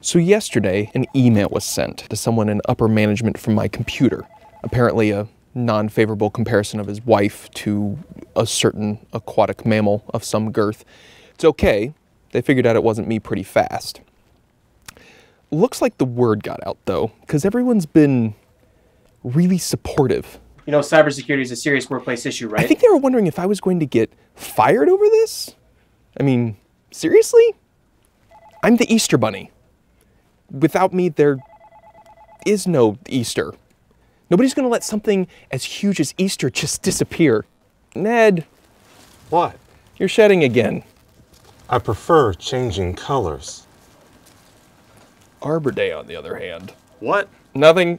So, yesterday, an email was sent to someone in upper management from my computer. Apparently, a non favorable comparison of his wife to a certain aquatic mammal of some girth. It's okay, they figured out it wasn't me pretty fast. Looks like the word got out, though, because everyone's been really supportive. You know, cybersecurity is a serious workplace issue, right? I think they were wondering if I was going to get fired over this. I mean, seriously? I'm the Easter Bunny. Without me, there is no Easter. Nobody's going to let something as huge as Easter just disappear. Ned, What? you're shedding again. I prefer changing colors. Arbor Day, on the other hand. What? Nothing.